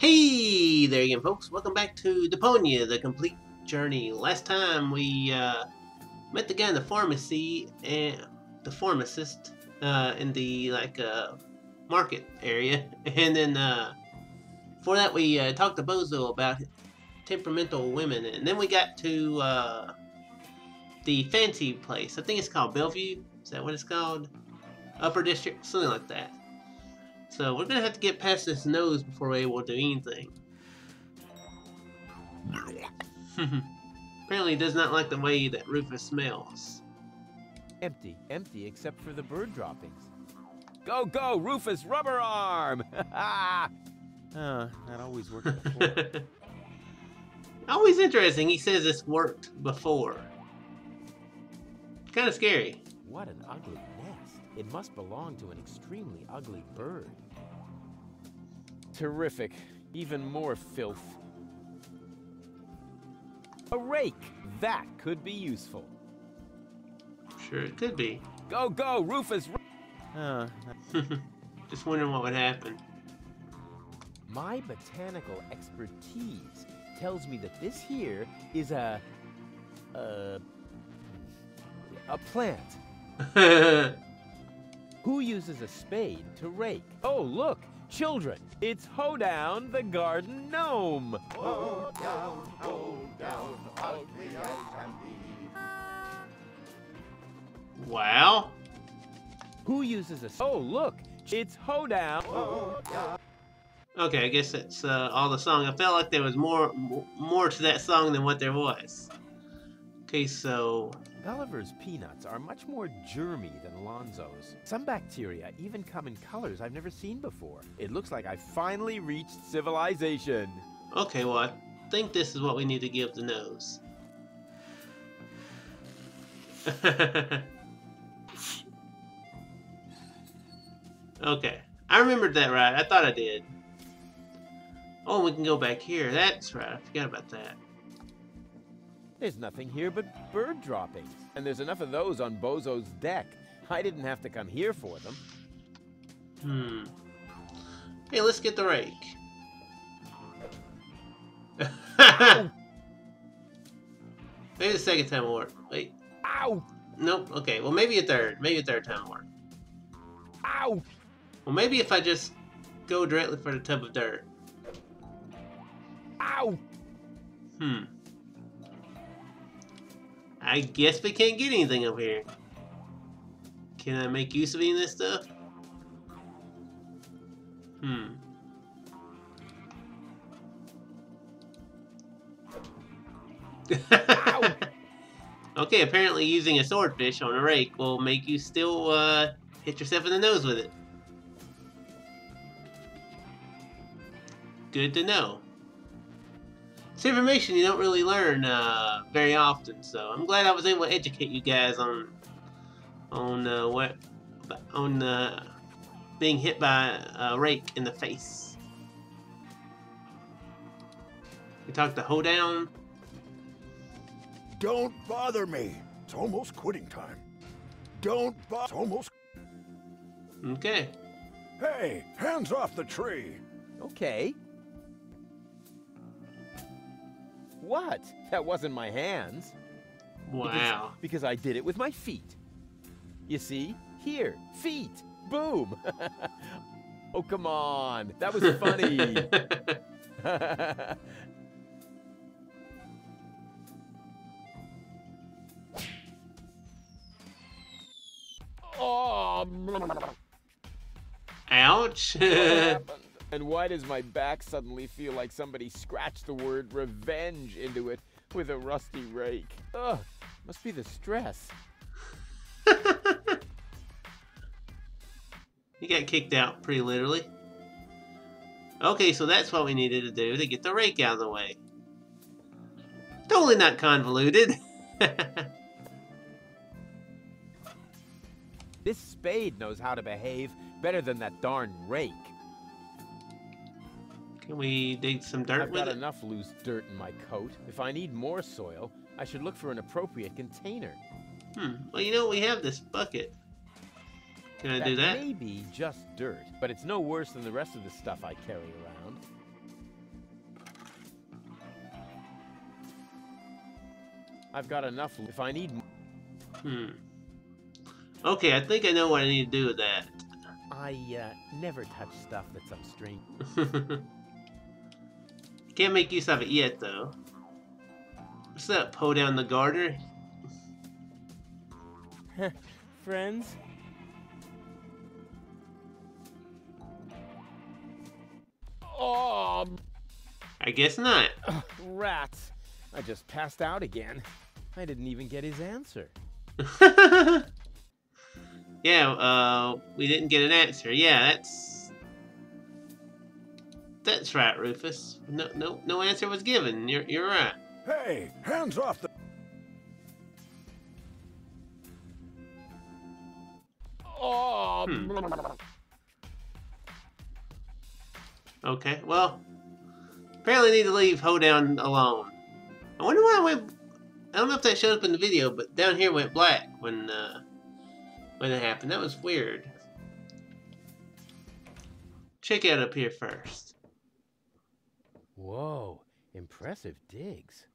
Hey there again, folks. Welcome back to Deponia, the complete journey. Last time we uh, met the guy in the pharmacy and the pharmacist uh, in the like uh, market area, and then uh, before that we uh, talked to Bozo about temperamental women, and then we got to uh, the fancy place. I think it's called Bellevue. Is that what it's called? Upper District, something like that. So we're gonna have to get past this nose before we're able to do anything. Apparently, he does not like the way that Rufus smells. Empty, empty, except for the bird droppings. Go, go, Rufus Rubber Arm! uh, that always worked before. Always interesting. He says this worked before. Kind of scary. what an ugly. It must belong to an extremely ugly bird. Terrific. Even more filth. A rake! That could be useful. Sure, it could be. Go, go, Rufus! Ru- Uh, Just wondering what would happen. my botanical expertise tells me that this here is a. a. a plant. Who uses a spade to rake? Oh, look! Children! It's Hoedown the garden gnome! wow. Who uses a. Oh, look! It's Hoedown! Okay, I guess that's uh, all the song. I felt like there was more more to that song than what there was. Okay, so Gulliver's peanuts are much more germy than Lonzo's. Some bacteria even come in colors I've never seen before. It looks like I finally reached civilization. okay, well I think this is what we need to give the nose. okay, I remembered that right. I thought I did. Oh, we can go back here. That's right. I forgot about that. There's nothing here but bird droppings, and there's enough of those on Bozo's deck. I didn't have to come here for them. Hmm. Hey, let's get the rake. maybe the second time will work. Wait. Ow! Nope. Okay. Well, maybe a third. Maybe a third time will work. Ow! Well, maybe if I just go directly for the tub of dirt. Ow! Hmm. I guess we can't get anything up here. Can I make use of any of this stuff? Hmm. okay, apparently using a swordfish on a rake will make you still uh, hit yourself in the nose with it. Good to know. It's information you don't really learn uh, very often, so I'm glad I was able to educate you guys on on uh, what on uh, being hit by a rake in the face. We talked to Hoedown. Don't bother me. It's almost quitting time. Don't bother. It's almost. Okay. Hey, hands off the tree. Okay. What? That wasn't my hands. Wow. Because I did it with my feet. You see? Here, feet. Boom. oh, come on. That was funny. oh, Ouch. And why does my back suddenly feel like somebody scratched the word revenge into it with a rusty rake? Ugh, must be the stress. he got kicked out pretty literally. Okay, so that's what we needed to do to get the rake out of the way. Totally not convoluted. This spade knows how to behave better than that darn rake. Can we dig some dirt I've with got enough loose dirt in my coat. If I need more soil, I should look for an appropriate container. Hmm. Well, you know, we have this bucket. Can I that do that? May be just dirt, but it's no worse than the rest of the stuff I carry around. I've got enough. If I need. more. Hmm. Okay, I think I know what I need to do with that. I uh, never touch stuff that's upstream. Can't make use of it yet, though. What's up, Poe down the garter? Friends? Oh, I guess not. rats. I just passed out again. I didn't even get his answer. yeah, uh, we didn't get an answer. Yeah, that's that's right, Rufus. No, no, no answer was given. You're, you're right. Hey, hands off the... Oh, Hmm. Okay, well, apparently need to leave Hoedown alone. I wonder why I went. I don't know if that showed up in the video, but down here went black when uh, when it happened. That was weird. Check out up here first. Whoa, impressive digs.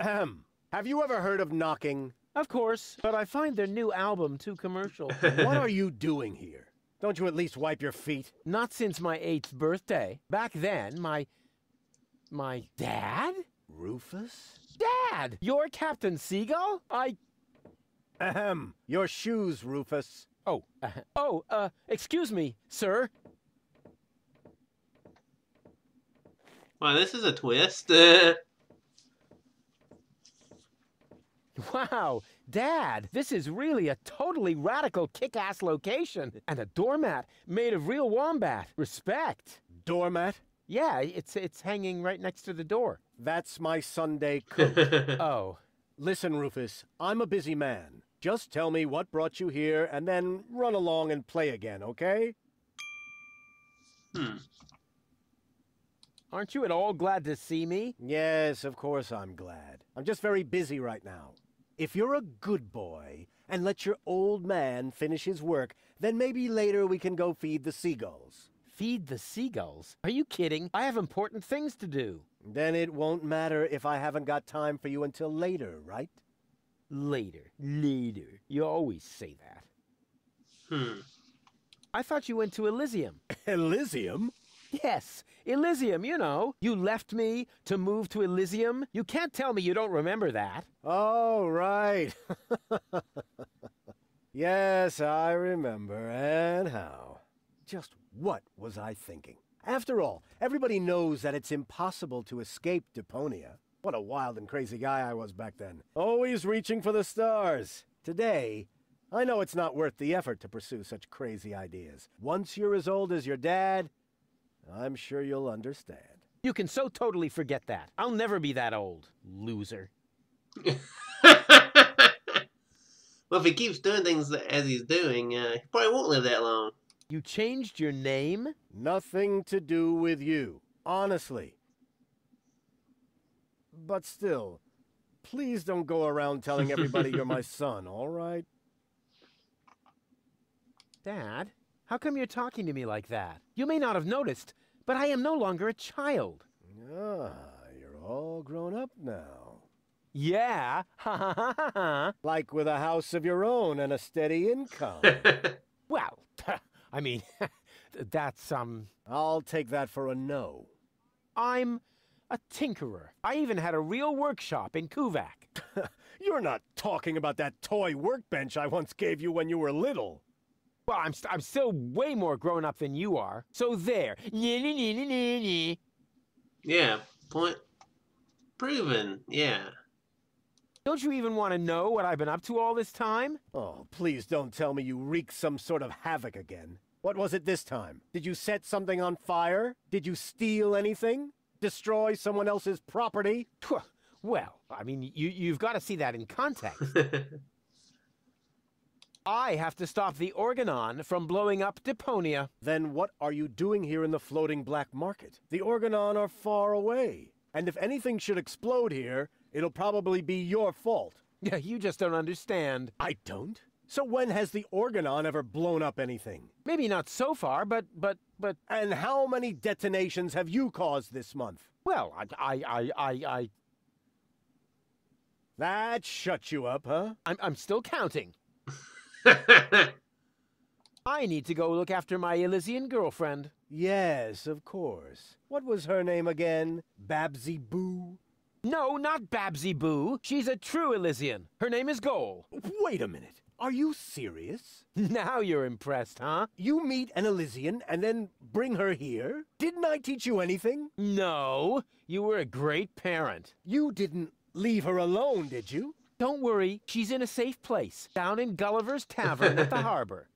Ahem. Have you ever heard of knocking? Of course, but I find their new album too commercial. what are you doing here? Don't you at least wipe your feet? Not since my eighth birthday. Back then, my. my dad? Rufus? Dad! You're Captain Seagull? I. Ahem. Your shoes, Rufus. Oh, uh, oh, uh, excuse me, sir. Wow, this is a twist. Wow, Dad, this is really a totally radical kick ass location. And a doormat made of real wombat. Respect. Doormat? Yeah, it's it's hanging right next to the door. That's my Sunday coat. Oh, Listen, Rufus, I'm a busy man. Just tell me what brought you here and then run along and play again, okay? hmm. Aren't you at all glad to see me? Yes, of course I'm glad. I'm just very busy right now. If you're a good boy and let your old man finish his work, then maybe later we can go feed the seagulls. Feed the seagulls? Are you kidding? I have important things to do. Then it won't matter if I haven't got time for you until later, right? Later. Later. You always say that. Hmm. I thought you went to Elysium. Elysium? Yes, Elysium, you know. You left me to move to Elysium. You can't tell me you don't remember that. Oh, right. yes, I remember. And how? Just what was I thinking? After all, everybody knows that it's impossible to escape Deponia. What a wild and crazy guy I was back then. Always reaching for the stars. Today, I know it's not worth the effort to pursue such crazy ideas. Once you're as old as your dad, I'm sure you'll understand. You can so totally forget that. I'll never be that old. Loser. well, if he keeps doing things as he's doing, uh, he probably won't live that long. You changed your name? Nothing to do with you, honestly. But still, please don't go around telling everybody you're my son, all right? Dad, how come you're talking to me like that? You may not have noticed, but I am no longer a child. Ah, you're all grown up now. Yeah, ha ha ha ha ha. Like with a house of your own and a steady income. Well, I mean, that's, um, I'll take that for a no. I'm a tinkerer. I even had a real workshop in Kuvaq. You're not talking about that toy workbench I once gave you when you were little. Well, I'm, st- I'm still way more grown up than you are. So there. Yeah, point proven. Yeah. Don't you even want to know what I've been up to all this time? Oh, please don't tell me you wreaked some sort of havoc again. What was it this time? Did you set something on fire? Did you steal anything? Destroy someone else's property? Well, I mean, you, you've got to see that in context. I have to stop the Organon from blowing up Deponia. Then what are you doing here in the floating black market? The Organon are far away. And if anything should explode here, it'll probably be your fault. Yeah, you just don't understand. I don't? So when has the Organon ever blown up anything? Maybe not so far, but, but, but, And how many detonations have you caused this month? well, I, I, I, I, I That shut you up, huh? I'm, I'm still counting. I need to go look after my Elysian girlfriend. Yes, of course. What was her name again? Babsy Boo? No, not Babsy Boo. She's a true Elysian. Her name is Goal. Wait a minute. Are you serious? Now you're impressed, huh? You meet an Elysian and then bring her here? Didn't I teach you anything? No, you were a great parent. You didn't leave her alone, did you? Don't worry, she's in a safe place, down in Gulliver's Tavern at the harbor.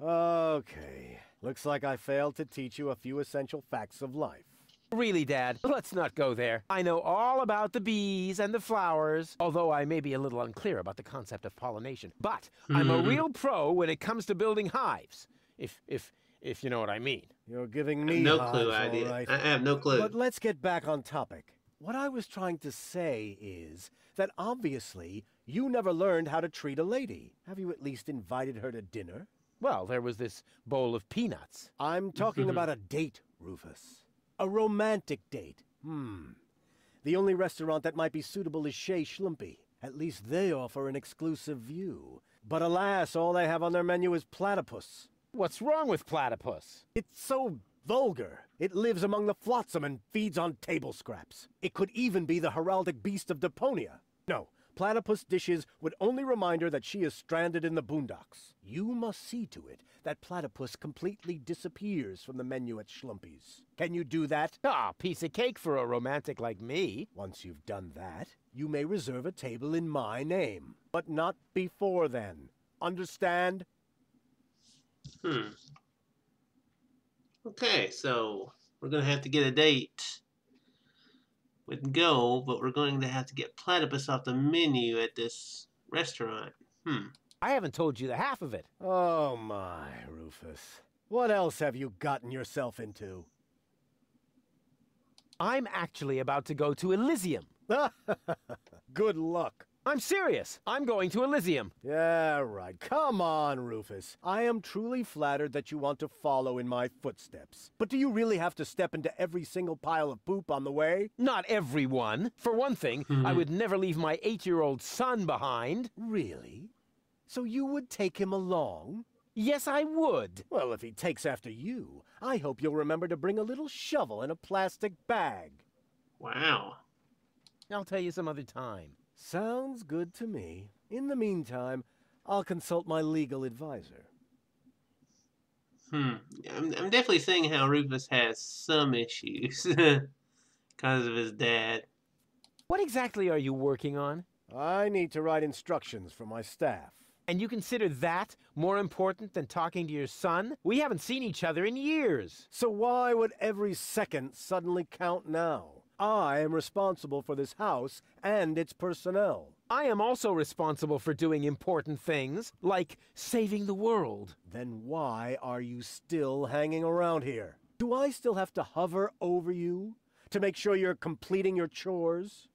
Okay. Looks like I failed to teach you a few essential facts of life. Really, Dad, let's not go there. I know all about the bees and the flowers, although I may be a little unclear about the concept of pollination. But I'm a mm-hmm. real pro when it comes to building hives, if, if, if you know what I mean. You're giving me no hives, clue all idea. right. I have no clue. But let's get back on topic. What I was trying to say is that obviously you never learned how to treat a lady. Have you at least invited her to dinner? Well, there was this bowl of peanuts. I'm talking about a date, Rufus. A romantic date. Hmm. The only restaurant that might be suitable is Chez Schlumpy. At least they offer an exclusive view. But alas, all they have on their menu is platypus. What's wrong with platypus? It's so vulgar. It lives among the flotsam and feeds on table scraps. It could even be the heraldic beast of Deponia. No, platypus dishes would only remind her that she is stranded in the boondocks. You must see to it that platypus completely disappears from the menu at Schlumpy's. Can you do that? Ah, piece of cake for a romantic like me. Once you've done that, you may reserve a table in my name. But not before then. Understand? Hmm. Okay, so we're gonna have to get a date with Go, but we're going to have to get platypus off the menu at this restaurant. Hmm. I haven't told you the half of it. Oh my, Rufus. What else have you gotten yourself into? I'm actually about to go to Elysium. Good luck. I'm serious. I'm going to Elysium. Yeah, right. Come on, Rufus. I am truly flattered that you want to follow in my footsteps. But do you really have to step into every single pile of poop on the way? Not everyone. For one thing, I mm-hmm. would never leave my eight-year-old son behind. Really? So you would take him along? Yes, I would. Well, if he takes after you, I hope you'll remember to bring a little shovel and a plastic bag. Wow. I'll tell you some other time. Sounds good to me. In the meantime, I'll consult my legal advisor. Hmm. I'm, I'm definitely seeing how Rufus has some issues because of his dad. What exactly are you working on? I need to write instructions for my staff. And you consider that more important than talking to your son? We haven't seen each other in years. So why would every second suddenly count now? I am responsible for this house and its personnel. I am also responsible for doing important things, like saving the world. Then why are you still hanging around here? Do I still have to hover over you to make sure you're completing your chores?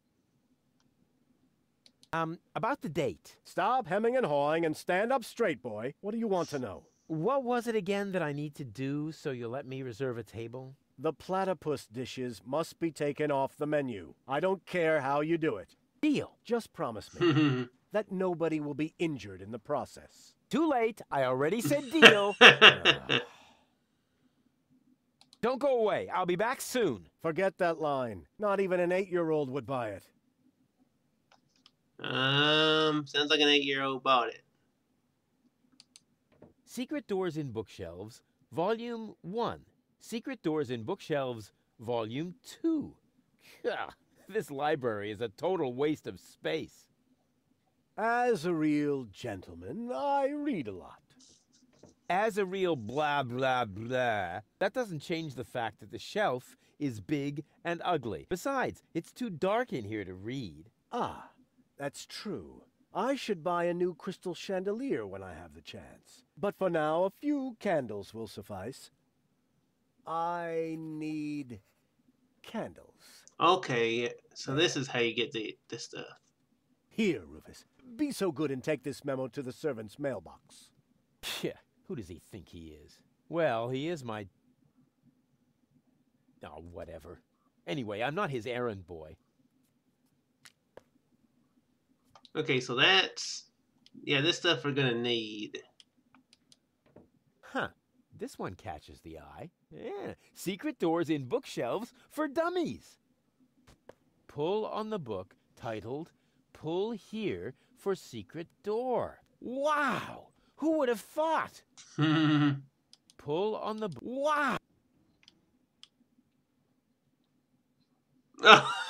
Um, about the date. Stop hemming and hawing and stand up straight, boy. What do you want to know? What was it again that I need to do so you'll let me reserve a table? The platypus dishes must be taken off the menu. I don't care how you do it. Deal. Just promise me that nobody will be injured in the process. Too late. I already said deal. Don't go away. I'll be back soon. Forget that line. Not even an eight-year-old would buy it. um, sounds like an eight-year-old bought it. Secret Doors in Bookshelves, Volume 1. Secret Doors in Bookshelves, Volume 2. Gah, this library is a total waste of space. As a real gentleman, I read a lot. As a real blah blah blah, that doesn't change the fact that the shelf is big and ugly. Besides, it's too dark in here to read. Ah, that's true. I should buy a new crystal chandelier when I have the chance. But for now, a few candles will suffice. I need candles. Okay, so this is how you get the this stuff. Here, Rufus. Be so good and take this memo to the servant's mailbox. Yeah, who does he think he is? Well, he is my. Oh, whatever. Anyway, I'm not his errand boy. Okay, so that's yeah, this stuff we're gonna need. Huh. This one catches the eye. Yeah. Secret doors in bookshelves for dummies. Pull on the book titled Pull Here for Secret Door. Wow! Who would have thought? Pull on the. Wow!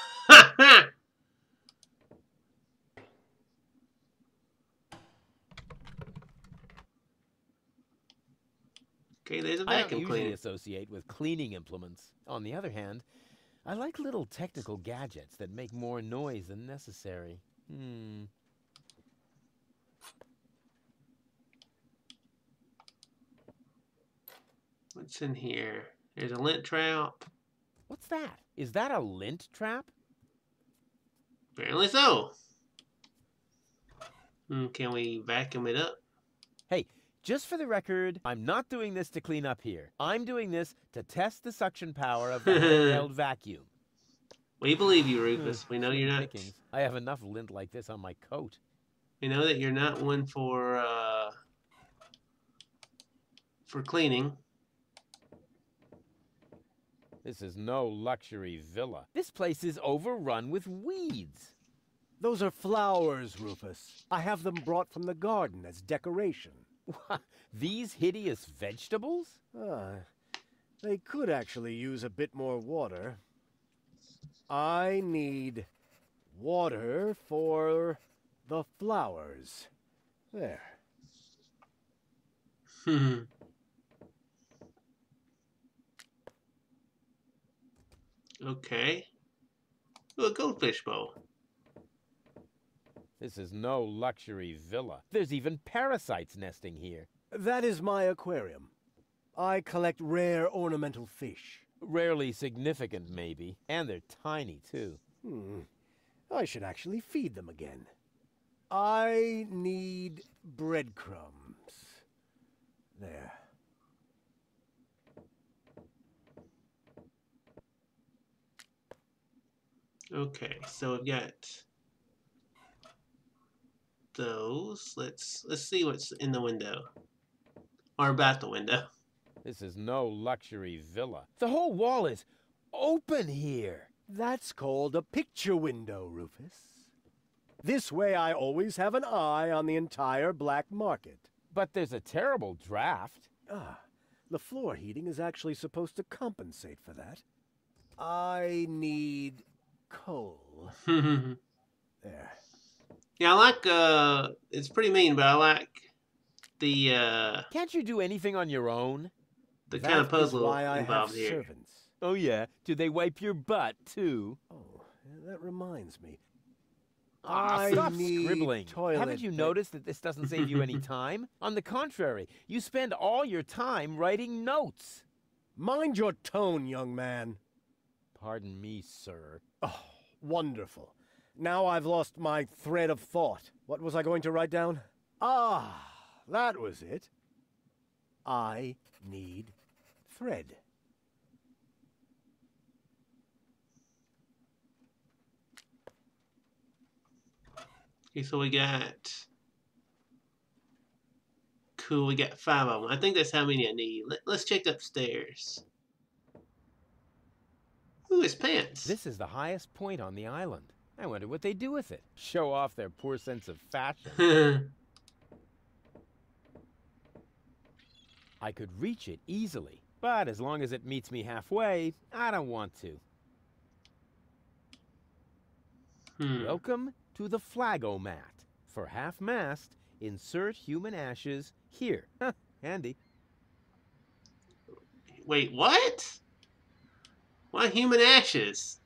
okay, there's a I don't usually cleaner. associate with cleaning implements. On the other hand, I like little technical gadgets that make more noise than necessary. Hmm. What's in here? There's a lint trap. What's that? Is that a lint trap? Apparently so. Hmm, can we vacuum it up? Hey, just for the record, I'm not doing this to clean up here. I'm doing this to test the suction power of the handheld vacuum. We believe you, Rufus. We know you're not. I have enough lint like this on my coat. We know that you're not one for uh, for cleaning. This is no luxury villa. This place is overrun with weeds. Those are flowers, Rufus. I have them brought from the garden as decoration. These hideous vegetables? Ah, they could actually use a bit more water. I need water for the flowers. There. Hmm. okay. Ooh, a goldfish bowl. This is no luxury villa. There's even parasites nesting here. That is my aquarium. I collect rare ornamental fish. Rarely significant, maybe. And they're tiny, too. Hmm. I should actually feed them again. I need breadcrumbs. There. Okay, so we've got those. Let's let's see what's in the window. Or about the window. This is no luxury villa. The whole wall is open here. That's called a picture window, Rufus. This way I always have an eye on the entire black market. But there's a terrible draft. Ah, the floor heating is actually supposed to compensate for that. I need coal. yeah, I like uh it's pretty mean, but I like the uh Can't you do anything on your own? the That kind of puzzle why I have involved here. servants. Oh, yeah. Do they wipe your butt, too? Oh, that reminds me. Ah, I stop need scribbling. toilet Haven't you pa- noticed that this doesn't save you any time? On the contrary, you spend all your time writing notes. Mind your tone, young man. Pardon me, sir. Oh, wonderful. Now I've lost my thread of thought. What was I going to write down? Ah, that was it. I need thread. Okay, so we got cool. We got five of them. I think that's how many I need. Let, let's check upstairs. Ooh, his pants. This is the highest point on the island. I wonder what they do with it. Show off their poor sense of fashion. I could reach it easily, but as long as it meets me halfway, I don't want to. Hmm. Welcome to the Flagomat. For half mast, insert human ashes here. Huh, handy. Wait, what? Why human ashes?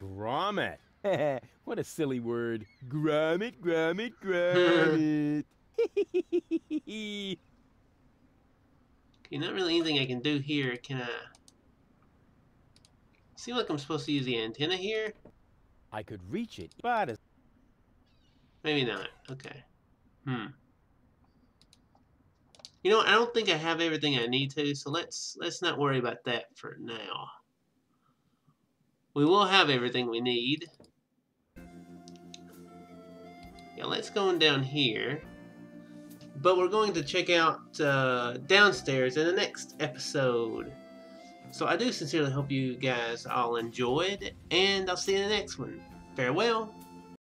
Grommet. what a silly word. Grommet, grommet, grommet. Okay, not really anything I can do here. Can I? Seem like I'm supposed to use the antenna here. I could reach it, but as Maybe not. Okay. Hmm. You know. I don't think I have everything I need to, so let's let's not worry about that for now. We will have everything we need. Yeah, let's go on down here. But we're going to check out uh, downstairs in the next episode. So I do sincerely hope you guys all enjoyed, and I'll see you in the next one. Farewell.